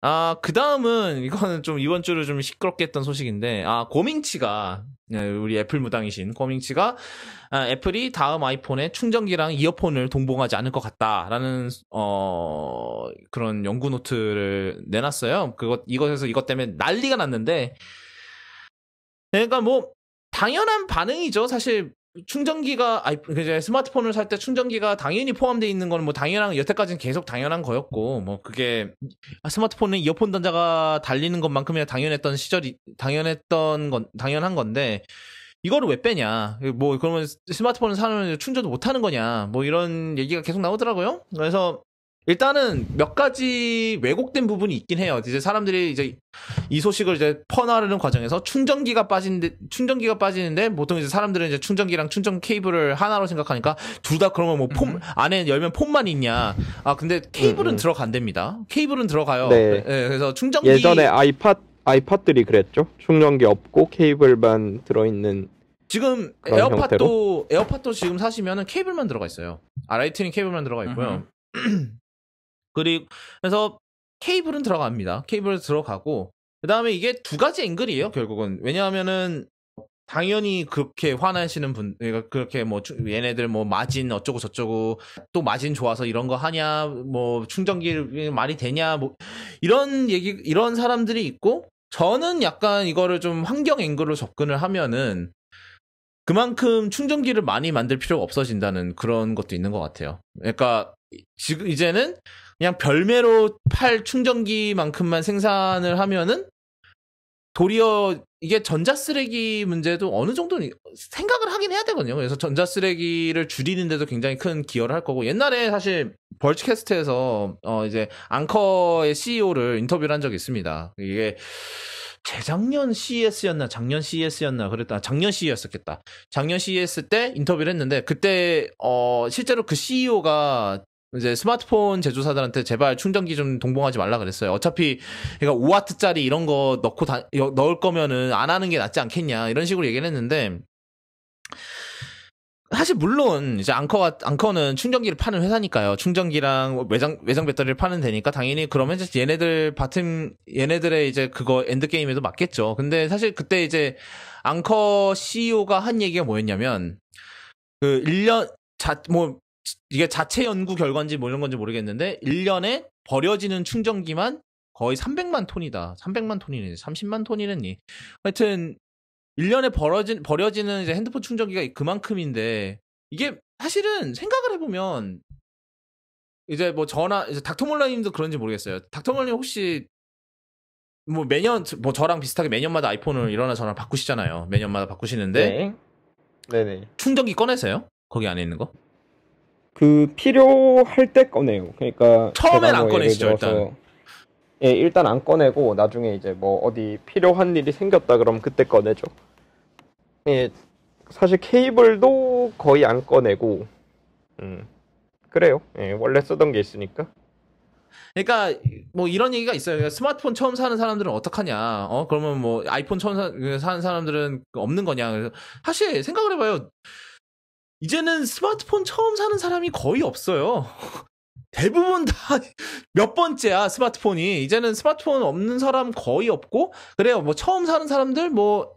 아, 그 다음은, 이거는 좀 이번 주를 좀 시끄럽게 했던 소식인데, 아, 고밍치가, 네, 우리 애플 무당이신 고밍치가, 아, 애플이 다음 아이폰에 충전기랑 이어폰을 동봉하지 않을 것 같다라는, 어, 그런 연구 노트를 내놨어요. 그것, 이것에서 이것 때문에 난리가 났는데, 그러니까 뭐, 당연한 반응이죠. 사실, 충전기가 아이 이제 스마트폰을 살 때 충전기가 당연히 포함되어 있는 건 뭐 당연한 여태까지는 계속 당연한 거였고 뭐 그게 스마트폰은 이어폰 단자가 달리는 것만큼이나 당연했던 시절이 당연했던 건 당연한 건데 이거를 왜 빼냐? 뭐 그러면 스마트폰을 사면 충전도 못 하는 거냐? 뭐 이런 얘기가 계속 나오더라고요. 그래서 일단은 몇 가지 왜곡된 부분이 있긴 해요. 이제 사람들이 이제 이 소식을 이제 퍼나르는 과정에서 충전기가 빠지는데 충전기가 빠지는데 보통 이제 사람들은 이제 충전기랑 충전 케이블을 하나로 생각하니까 둘 다 그러면 뭐 폼, 음. 안에 열면 폼만 있냐? 아 근데 케이블은 음, 음. 들어간답니다. 케이블은 들어가요. 네. 네. 그래서 충전기 예전에 아이팟 아이팟들이 그랬죠. 충전기 없고 케이블만 들어있는 지금 에어팟도 형태로? 에어팟도 지금 사시면은 케이블만 들어가 있어요. 아 라이트닝 케이블만 들어가 있고요. 그리고 그래서 케이블은 들어갑니다. 케이블 들어가고 그다음에 이게 두 가지 앵글이에요. 결국은 왜냐하면은 당연히 그렇게 화나시는 분, 그러니까 그렇게 뭐 얘네들 뭐 마진 어쩌고 저쩌고 또 마진 좋아서 이런 거 하냐, 뭐 충전기 말이 되냐, 뭐 이런 얘기 이런 사람들이 있고 저는 약간 이거를 좀 환경 앵글로 접근을 하면은 그만큼 충전기를 많이 만들 필요가 없어진다는 그런 것도 있는 것 같아요. 그러니까 지금 이제는 그냥 별매로 팔 충전기만큼만 생산을 하면은 도리어 이게 전자 쓰레기 문제도 어느 정도 생각을 하긴 해야 되거든요. 그래서 전자 쓰레기를 줄이는데도 굉장히 큰 기여를 할 거고 옛날에 사실 벌츠캐스트에서 어 이제 앙커의 CEO를 인터뷰를 한 적이 있습니다. 이게 재작년 CES였나 작년 CES였나 그랬다 작년 CES였겠다. 작년 CES 때 인터뷰를 했는데 그때 어 실제로 그 CEO가 이제 스마트폰 제조사들한테 제발 충전기 좀 동봉하지 말라 그랬어요. 어차피 그러니까 5와트짜리 이런 거 넣고 다, 넣을 거면은 안 하는 게 낫지 않겠냐 이런 식으로 얘기를 했는데 사실 물론 이제 Anker가 Anker는 충전기를 파는 회사니까요. 충전기랑 외장 외장 배터리를 파는 데니까 당연히 그러면 이제 얘네들 bottom 얘네들의 이제 그거 end game에도 맞겠죠. 근데 사실 그때 이제 Anker CEO가 한 얘기가 뭐였냐면 그 1년 자 뭐 이게 자체 연구 결과인지 뭐 이런 건지 모르겠는데 1년에 버려지는 충전기만 거의 300만 톤이다. 300만 톤이네. 30만 톤이랬니. 하여튼 1년에 버려진 버려지는 이제 핸드폰 충전기가 그만큼인데 이게 사실은 생각을 해 보면 이제 뭐 전화 이제 닥터몰라 님도 그런지 모르겠어요. 닥터몰라 님 혹시 뭐 매년 뭐 저랑 비슷하게 매년마다 아이폰을 일어나 전화 바꾸시잖아요. 매년마다 바꾸시는데 네. 네네. 충전기 꺼내세요? 거기 안에 있는 거? 그 필요할 때 꺼내요. 그러니까 처음엔 안뭐 꺼내시죠 일단. 예, 일단 안 꺼내고 나중에 이제 뭐 어디 필요한 일이 생겼다 그러면 그때 꺼내죠. 예, 사실 케이블도 거의 안 꺼내고, 음, 그래요. 예, 원래 쓰던 게 있으니까. 그러니까 뭐 이런 얘기가 있어요. 그러니까 스마트폰 처음 사는 사람들은 어떡하냐? 어 그러면 뭐 아이폰 처음 사, 그 사는 사람들은 없는 거냐? 사실 생각을 해봐요. 이제는 스마트폰 처음 사는 사람이 거의 없어요. 대부분 다 몇 번째야 스마트폰이. 이제는 스마트폰 없는 사람 거의 없고 그래요. 뭐 처음 사는 사람들 뭐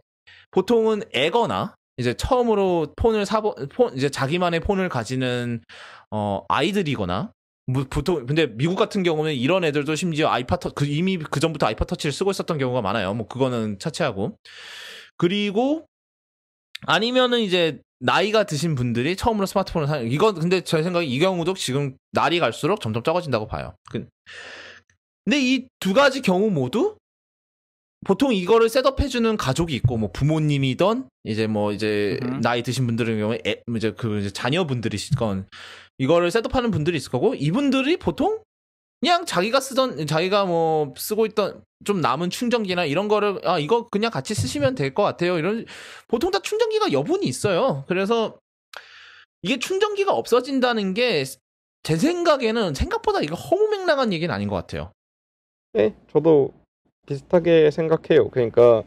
보통은 애거나 이제 처음으로 폰을 사보 폰 이제 자기만의 폰을 가지는 어 아이들이거나 뭐 보통 근데 미국 같은 경우는 이런 애들도 심지어 아이팟 터, 그 이미 그 전부터 아이팟 터치를 쓰고 있었던 경우가 많아요. 뭐 그거는 차치하고. 그리고 아니면은 이제 나이가 드신 분들이 처음으로 스마트폰을 사는 이거 근데 제 생각에 이 경우도 지금 날이 갈수록 점점 적어진다고 봐요. 그, 근데 이 두 가지 경우 모두 보통 이거를 셋업해주는 가족이 있고 뭐 부모님이던 이제 뭐 이제 음. 나이 드신 분들의 경우에 애, 이제 그 이제 자녀분들이시건 이거를 셋업하는 분들이 있을 거고 이분들이 보통 그냥 자기가 쓰던 자기가 뭐 쓰고 있던 좀 남은 충전기나 이런 거를 아 이거 그냥 같이 쓰시면 될 것 같아요. 이런 보통 다 충전기가 여분이 있어요. 그래서 이게 충전기가 없어진다는 게 제 생각에는 생각보다 이거 허무맹랑한 얘기는 아닌 것 같아요. 네, 저도 비슷하게 생각해요. 그러니까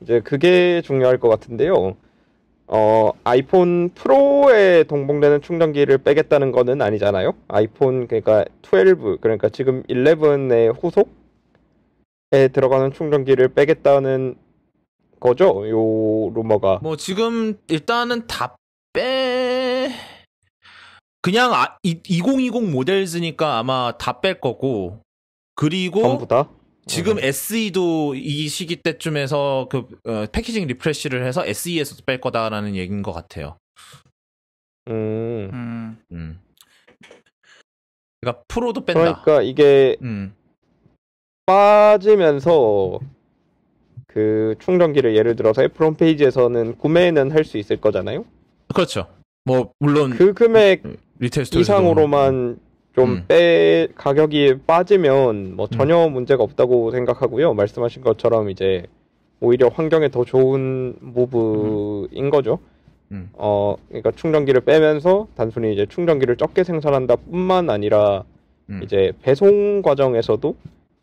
이제 그게 중요할 것 같은데요. 어, 아이폰 프로에 동봉되는 충전기를 빼겠다는 거는 아니잖아요. 아이폰 그러니까 12 그러니까 지금 11의 후속 들어가는 충전기를 빼겠다는 거죠? 요 루머가. 뭐 지금 일단은 다 빼. 그냥 아, 2020 모델즈니까 아마 다 뺄 거고 그리고 전부 다? 지금 음. SE도 이 시기 때쯤에서 그 어, 패키징 리프레시를 해서 SE에서도 뺄 거다라는 얘기인 것 같아요. 음. 음. 음. 그러니까 프로도 뺀다. 그러니까 이게 음. 빠지면서 그 충전기를 예를 들어서 애플 홈페이지에서는 구매는 할 수 있을 거잖아요. 그렇죠. 뭐 물론 그 금액 retail 이상으로만 좀 음. 빼 가격이 빠지면 뭐 전혀 문제가 없다고 생각하고요. 말씀하신 것처럼 이제 오히려 환경에 더 좋은 move인 거죠. 음. 어, 그러니까 충전기를 빼면서 단순히 이제 충전기를 적게 생산한다 뿐만 아니라 음. 이제 배송 과정에서도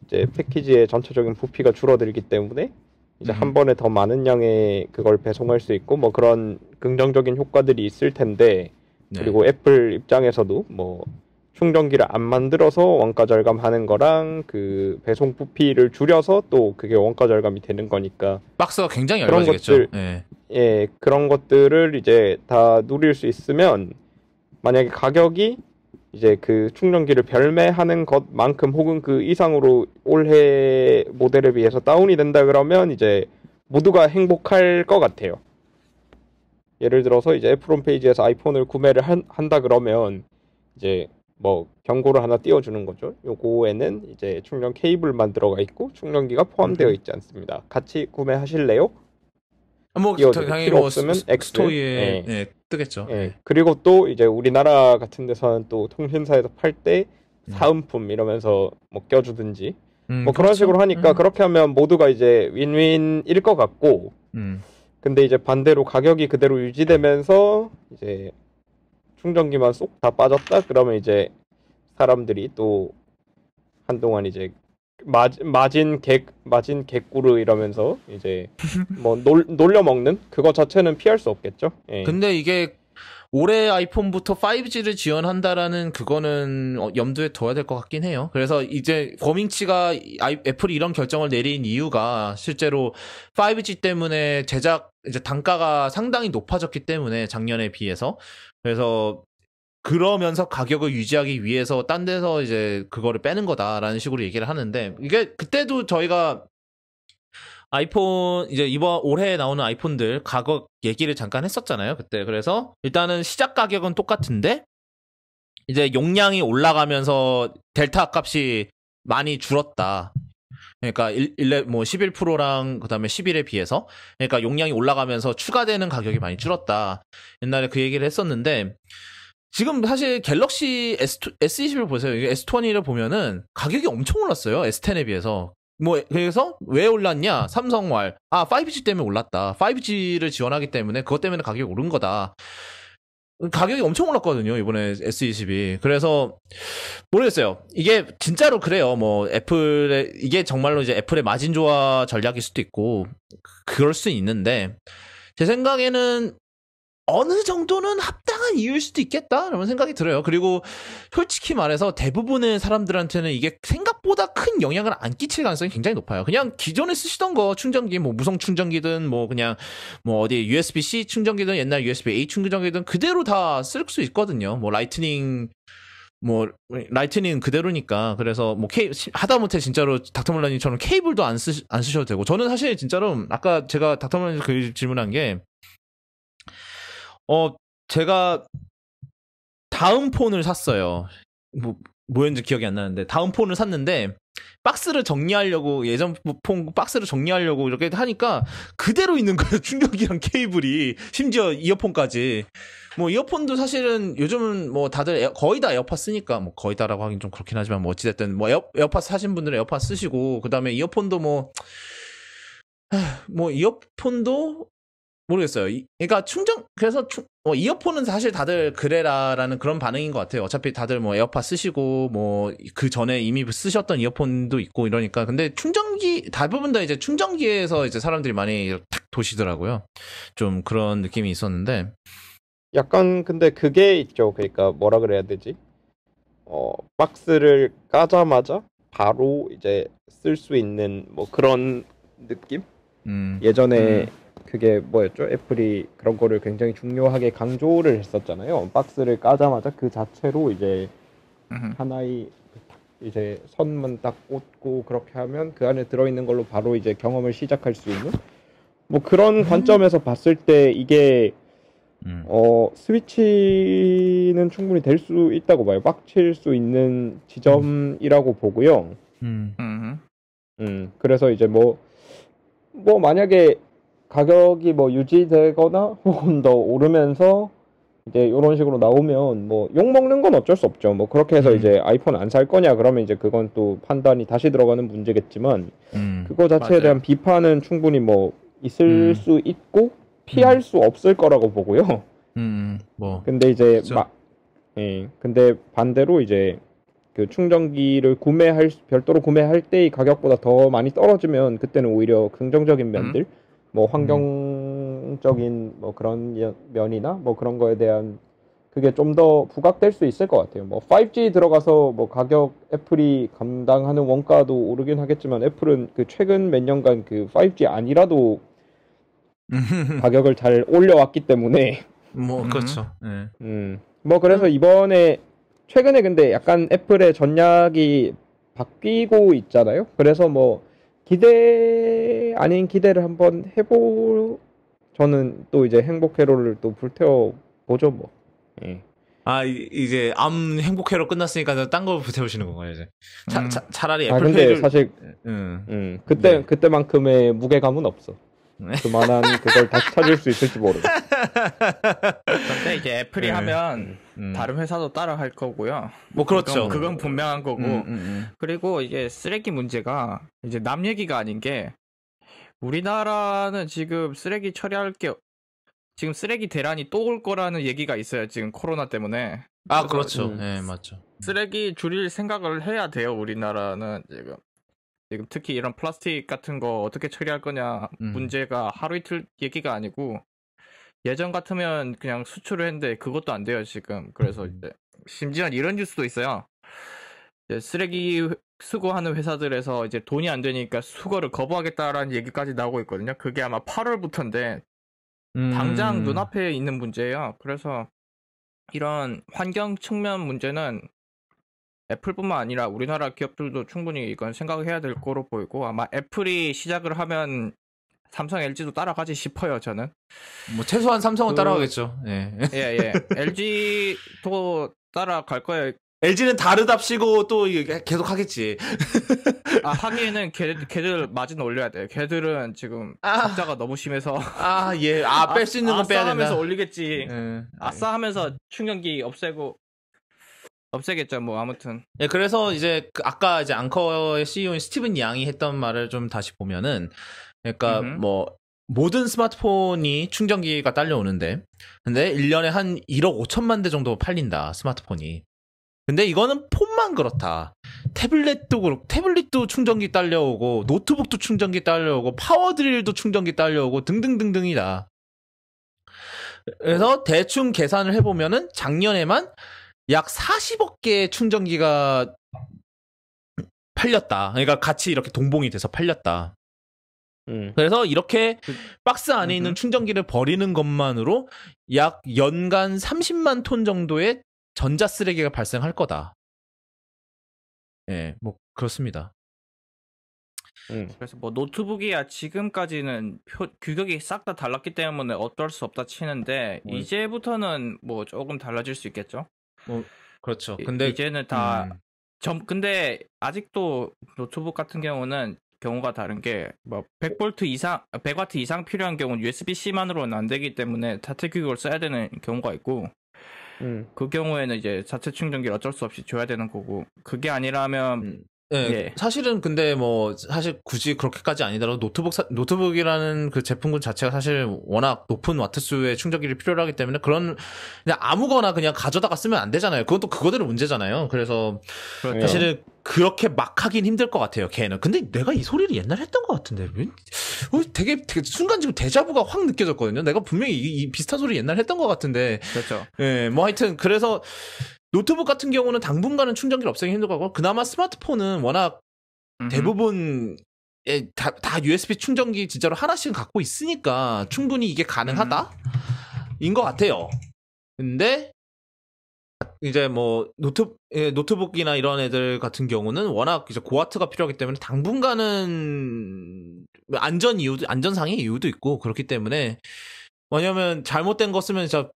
이제 패키지의 전체적인 부피가 줄어들기 때문에 이제 음. 한 번에 더 많은 양의 그걸 배송할 수 있고 뭐 그런 긍정적인 효과들이 있을 텐데 네. 그리고 애플 입장에서도 뭐 충전기를 안 만들어서 원가 절감하는 거랑 그 배송 부피를 줄여서 또 그게 원가 절감이 되는 거니까 박스가 굉장히 그런 얇아지겠죠. 것들- 예. 예 그런 것들을 이제 다 누릴 수 있으면 만약에 가격이 이제 그 충전기를 별매하는 것만큼 혹은 그 이상으로 올해 모델에 비해서 다운이 된다 그러면 이제 모두가 행복할 것 같아요. 예를 들어서 이제 애플 홈페이지에서 아이폰을 구매를 한, 한다 그러면 이제 뭐 경고를 하나 띄워주는 거죠. 요거에는 이제 충전 케이블만 들어가 있고 충전기가 포함되어 있지 않습니다. 같이 구매하실래요? 뭐 띄워드릴 당연히 필요 뭐 없으면 스- X. 스토어에 예. 예, 뜨겠죠. 예. 그리고 또 이제 우리나라 같은 데서는 또 통신사에서 팔때 음. 사은품 이러면서 뭐 껴주든지 음, 뭐 그런 그렇죠. 식으로 하니까 음. 그렇게 하면 모두가 이제 윈윈일 것 같고 음. 근데 이제 반대로 가격이 그대로 유지되면서 이제 충전기만 쏙 다 빠졌다 그러면 이제 사람들이 또 한동안 이제 마, 마진 개 마진 개꾸르 이러면서 이제 뭐 놀, 놀려 먹는 그거 자체는 피할 수 없겠죠. 예. 근데 이게 올해 아이폰부터 5G를 지원한다라는 그거는 어, 염두에 둬야 될 것 같긴 해요. 그래서 이제 아이- 애플이 이런 결정을 내린 이유가 실제로 5G 때문에 제작 이제 단가가 상당히 높아졌기 때문에 작년에 비해서 그래서 그러면서 가격을 유지하기 위해서 딴 데서 이제 그거를 빼는 거다라는 식으로 얘기를 하는데 이게 그때도 저희가 아이폰 이제 이번 올해 나오는 아이폰들 가격 얘기를 잠깐 했었잖아요 그때 그래서 일단은 시작 가격은 똑같은데 이제 용량이 올라가면서 델타 값이 많이 줄었다. 그러니까 1, 1, 뭐 11%랑 그다음에 11에 비해서 그러니까 용량이 올라가면서 추가되는 가격이 많이 줄었다. 옛날에 그 얘기를 했었는데 지금 사실 갤럭시 S2, S20을 보세요. 이게 S20를 보면은 가격이 엄청 올랐어요. S10에 비해서. 뭐 그래서 왜 올랐냐? 삼성 왈 아 5G 때문에 올랐다. 5G를 지원하기 때문에 그것 때문에 가격이 오른 거다. 가격이 엄청 올랐거든요 이번에 S20이 그래서 모르겠어요 이게 진짜로 그래요 뭐 애플의 이게 정말로 이제 애플의 마진 조화 전략일 수도 있고 그럴 수 있는데 제 생각에는 어느 정도는 합당한 이유일 수도 있겠다 라는 생각이 들어요. 그리고 솔직히 말해서 대부분의 사람들한테는 이게 생각보다 큰 영향을 안 끼칠 가능성이 굉장히 높아요. 그냥 기존에 쓰시던 거 충전기 뭐 무선 충전기든 뭐 그냥 뭐 어디 USB-C 충전기든 옛날 USB-A 충전기든 그대로 다 쓸 수 있거든요. 뭐 라이트닝 뭐 라이트닝 그대로니까. 그래서 뭐 케이 하다못해 진짜로 닥터멀라님처럼 케이블도 안, 쓰, 안 쓰셔도 되고. 저는 사실 진짜로 아까 제가 닥터멀라님 그 질문한 게 어 제가 다음 폰을 샀어요. 뭐 뭐였는지 기억이 안 나는데 다음 폰을 샀는데 박스를 정리하려고 예전 폰 박스를 정리하려고 이렇게 하니까 그대로 있는 거예요. 충전기랑 케이블이. 심지어 이어폰까지. 뭐 이어폰도 사실은 요즘은 뭐 다들 에어- 거의 다 에어팟 쓰니까 뭐 거의 다라고 하긴 좀 그렇긴 하지만 뭐 어찌됐든 뭐 에어, 에어팟 사신 분들은 에어팟 쓰시고 그 다음에 이어폰도 뭐뭐 이어폰도 모르겠어요. 이- 그러니까 충전 그래서 충- 어, 이어폰은 사실 다들 그래라라는 그런 반응인 것 같아요. 어차피 다들 뭐 에어팟 쓰시고 뭐 그 전에 이미 쓰셨던 이어폰도 있고 이러니까 근데 충전기 대부분 다 이제 충전기에서 이제 사람들이 많이 탁 도시더라고요. 좀 그런 느낌이 있었는데 약간 근데 그게 있죠. 그러니까 뭐라 그래야 되지? 어 박스를 까자마자 바로 이제 쓸 수 있는 뭐 그런 느낌? 음. 예전에 음. 그게 뭐였죠? 애플이 그런 거를 굉장히 중요하게 강조를 했었잖아요. 박스를 까자마자 그 자체로 이제. 하나의 딱 이제 선만 딱 꽂고 그렇게 하면 그 안에 들어있는 걸로 바로 이제 경험을 시작할 수 있는 뭐 그런 관점에서 봤을 때 이게 음. 어 스위치는 충분히 될 수 있다고 봐요. 빡칠 수 있는 지점이라고 보고요. 음. 음, 그래서 이제 뭐, 뭐 만약에 가격이 뭐 유지되거나 혹은 더 오르면서 이제 이런 식으로 나오면 뭐 욕 먹는 건 어쩔 수 없죠. 뭐 그렇게 해서 음. 이제 아이폰 안 살 거냐 그러면 이제 그건 또 판단이 다시 들어가는 문제겠지만 음. 그거 자체에 맞아요. 대한 비판은 충분히 뭐 있을 음. 수 있고 피할 수 없을 거라고 보고요. 음. 뭐. 근데 이제 그죠. 막 예. 근데 반대로 이제 그 충전기를 구매할 수- 별도로 구매할 때의 가격보다 더 많이 떨어지면 그때는 오히려 긍정적인 면들 뭐 환경적인 뭐 그런 여- 면이나 뭐 그런 거에 대한 그게 좀 더 부각될 수 있을 것 같아요. 뭐 5G 들어가서 뭐 가격 애플이 감당하는 원가도 오르긴 하겠지만 애플은 그 최근 몇 년간 그 5G 아니라도 가격을 잘 올려왔기 때문에 뭐 음. 그렇죠. 예. 음, 뭐 그래서 이번에 최근에 근데 약간 애플의 전략이 바뀌고 있잖아요. 그래서 뭐 기대 아닌 기대를 한번 해보. 저는 또 이제 행복 회로를 또 불태워 보죠 뭐. 예. 아 이- 이제 암 행복 회로 끝났으니까 딴거 붙여보시는 건가요 이제? 차, 음. 차, 차라리 아 애플페이를 사실 음. 음, 그때 네. 그때만큼의 무게감은 없어. 네. 그만한 그걸 다시 찾을 수 있을지 모르겠어. 근데 이제 애플이 네. 하면 음. 다른 회사도 따라 할 거고요. 뭐 그렇죠. 그건, 그건 분명한 거고. 음, 음, 음. 그리고 이게 쓰레기 문제가 이제 남 얘기가 아닌 게 우리나라는 지금 쓰레기 처리할 게 지금 쓰레기 대란이 또 올 거라는 얘기가 있어요. 지금 코로나 때문에. 아 그렇죠. 음. 예 맞죠. 쓰레기 줄일 생각을 해야 돼요. 우리나라는 지금. 지금 특히 이런 플라스틱 같은 거 어떻게 처리할 거냐 음. 문제가 하루 이틀 얘기가 아니고 예전 같으면 그냥 수출을 했는데 그것도 안 돼요 지금 그래서 음. 이제 심지어 이런 뉴스도 있어요 쓰레기 수거하는 회사들에서 이제 돈이 안 되니까 수거를 거부하겠다라는 얘기까지 나오고 있거든요 그게 아마 8월부터인데 음. 당장 눈앞에 있는 문제예요 그래서 이런 환경 측면 문제는 애플뿐만 아니라 우리나라 기업들도 충분히 이건 생각을 해야 될 거로 보이고 아마 애플이 시작을 하면 삼성, LG도 따라가지 싶어요 저는. 뭐 최소한 삼성은 그- 따라가겠죠. 예. 예 예. LG도 따라갈 거예요. LG는 다르답시고 또 이게 계속 하겠지. 아 하기에는 걔, 걔들 마진 올려야 돼요. 걔들은 지금 아. 적자가 너무 심해서 아 예. 아 뺄 수 있는 건 빼야 된다. 하면서 올리겠지. 예. 아싸 하면서 충전기 없애고 없애겠죠. 뭐 아무튼. 예, 그래서 이제 그 아까 이제 앙커의 CEO인 스티븐 양이 했던 말을 좀 다시 보면은 그러니까 음흠. 뭐 모든 스마트폰이 충전기가 딸려오는데 근데 1년에 한 1억 5천만 대 정도 팔린다. 스마트폰이. 근데 이거는 폰만 그렇다. 태블릿도 그렇고 태블릿도 충전기 딸려오고 노트북도 충전기 딸려오고 파워드릴도 충전기 딸려오고 등등등등이다. 그래서 대충 계산을 해보면은 작년에만 약 40억 개의 충전기가 팔렸다. 그러니까 같이 이렇게 동봉이 돼서 팔렸다. 음. 그래서 이렇게 박스 안에 있는. 충전기를 버리는 것만으로 약 연간 30만 톤 정도의 전자 쓰레기가 발생할 거다. 예, 뭐 그렇습니다. 음. 그래서 뭐 노트북이야 지금까지는 표- 규격이 싹 다 달랐기 때문에 어쩔 수 없다 치는데 뭐- 이제부터는 뭐 조금 달라질 수 있겠죠. 그렇죠. 이- 근데 이제는 다 음, 점 근데 아직도 노트북 같은 경우는 경우가 다른 게뭐 100V 이상 100W 이상 필요한 경우는 USB-C만으로는 안 되기 때문에 자체 규격을 써야 되는 경우가 있고 음. 그 경우에는 이제 자체 충전기를 어쩔 수 없이 줘야 되는 거고 그게 아니라면 음. 예, 예. 사실은 근데 뭐 사실 굳이 그렇게까지 아니더라도 노트북 사- 노트북이라는 그 제품군 자체가 사실 워낙 높은 와트 수의 충전기를 필요로 하기 때문에 그런 그냥 아무거나 그냥 가져다가 쓰면 안 되잖아요. 그건 또 그거대로 문제잖아요. 그래서 그렇죠. 사실은 그렇게 막 하긴 힘들 것 같아요. 걔는. 근데 내가 이 소리를 옛날에 했던 것 같은데 왜? 어, 되게, 되게 순간 지금 데자부가 확 느껴졌거든요. 내가 분명히 이, 이 비슷한 소리 옛날에 했던 것 같은데 그렇죠. 예, 뭐 하여튼 그래서 노트북 같은 경우는 당분간은 충전기를 없애기 힘들고 그나마 스마트폰은 워낙 음흠. 대부분 에, 다, 다 USB 충전기 진짜로 하나씩은 갖고 있으니까 충분히 이게 가능하다? 인것 같아요. 근데 이제 뭐 노트 예, 노트북이나 이런 애들 같은 경우는 워낙 이제 고와트가 필요하기 때문에 당분간은 안전 이유도 안전상의 이유도 있고 그렇기 때문에 왜냐면 잘못된 거 쓰면 진짜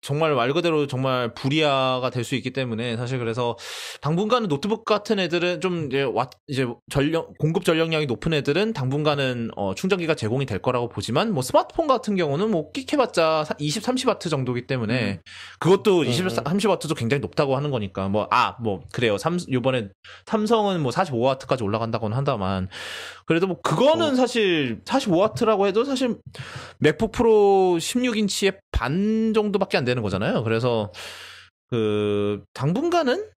정말 말 그대로 정말 불이야가 될 수 있기 때문에 사실 그래서 당분간은 노트북 같은 애들은 좀 이제 와 이제 전력 공급 전력량이 높은 애들은 당분간은 어, 충전기가 제공이 될 거라고 보지만 뭐 스마트폰 같은 경우는 뭐 끽해봤자 20, 30와트 정도기 때문에 그것도 20, 음. 30와트도 굉장히 높다고 하는 거니까 뭐아뭐 그래요 삼 이번에 삼성은 뭐 45와트까지 올라간다고는 한다만 그래도 뭐 그거는 어. 사실 45와트라고 해도 사실 맥북 프로 16인치의 반 정도밖에 안 되는 거잖아요. 그래서 그 당분간은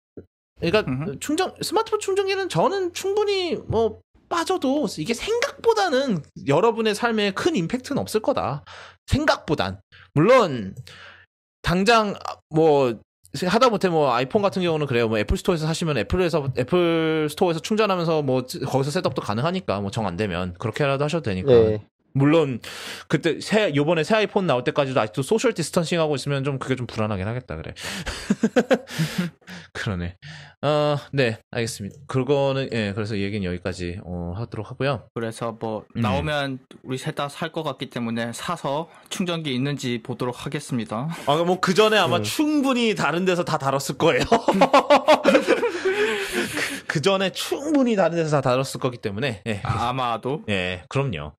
그러니까. 충전 스마트폰 충전기는 저는 충분히 뭐 빠져도 이게 생각보다는 여러분의 삶에 큰 임팩트는 없을 거다. 생각보단 물론 당장 뭐 하다 못해 뭐 아이폰 같은 경우는 그래요. 뭐 애플 스토어에서 사시면 애플에서 애플 스토어에서 충전하면서 뭐 거기서 셋업도 가능하니까 뭐 정 안 되면 그렇게라도 하셔도 되니까. 네. 물론 그때 새 요번에 새 아이폰 나올 때까지도 아직도 social distancing 하고 있으면 좀 그게 좀 불안하긴 하겠다 그래. 그러네. 어, 네, 알겠습니다. 그거는 예, 그래서 이 얘기는 여기까지 어, 하도록 하고요. 그래서 뭐 음. 나오면 우리 셋 다 살 것 같기 때문에 사서 충전기 있는지 보도록 하겠습니다. 아, 뭐 그 전에 아마 음. 충분히 다른 데서 다 다뤘을 거예요. 그 전에 충분히 다른 데서 다 다뤘을 거기 때문에 예, 아, 아마도 예, 그럼요.